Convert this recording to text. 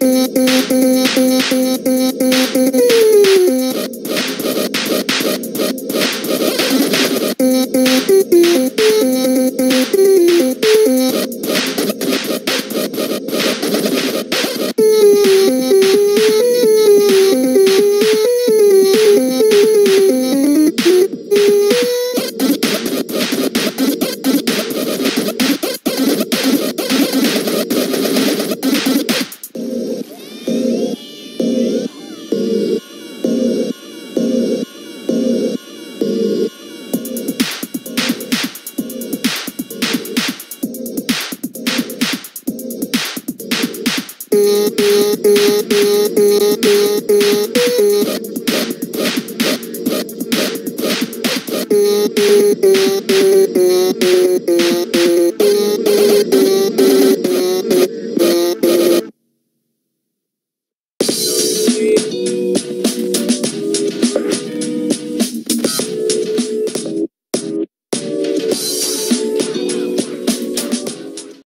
Thank you. Thank you.